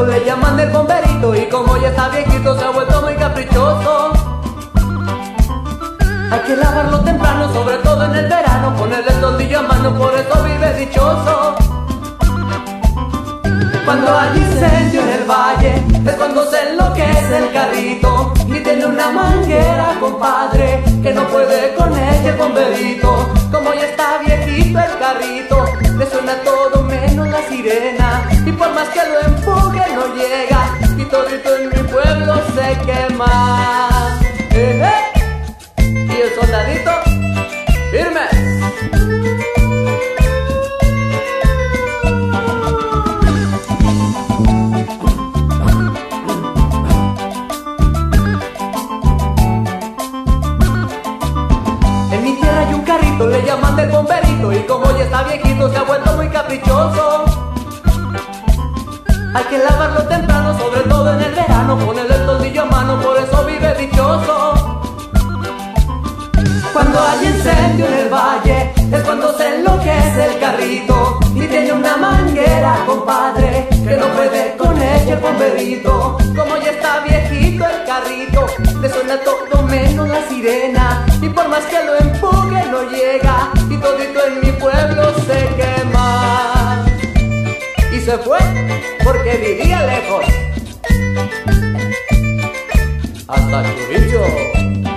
le llaman el bomberito y como ya está viejito se ha vuelto muy caprichoso. Hay que lavarlo temprano, sobre todo en el verano, ponerle el toldillo a mano, por eso vive dichoso. Cuando hay incendio en el valle, es cuando se enloquece el carrito y tiene una manguera, compadre, que no puede con ella el bomberito. Como ya está viejito el carrito, le suena todo menos la sirena y por más que lo todito en mi pueblo se quema. Eh, eh. Y el soldadito, firme. En mi tierra hay un carrito, le llaman del bomberito Y como ya está viejito se ha vuelto muy caprichoso Hay que lavarlo temprano, incendio en el valle Es cuando se enloquece el carrito Y tiene una manguera, compadre Que no puede con ella el bomberito Como ya está viejito el carrito Le suena todo menos la sirena Y por más que lo empuje no llega Y todito en mi pueblo se quema. Y se fue porque vivía lejos. Hasta Churicho